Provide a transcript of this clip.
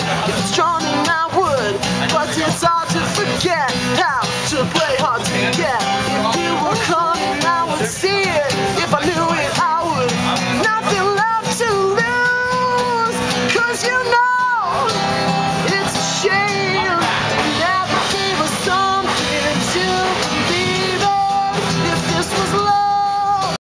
it's drowning, now.